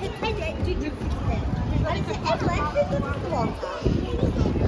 Tekme you cücük işte. Hani tekme de cücük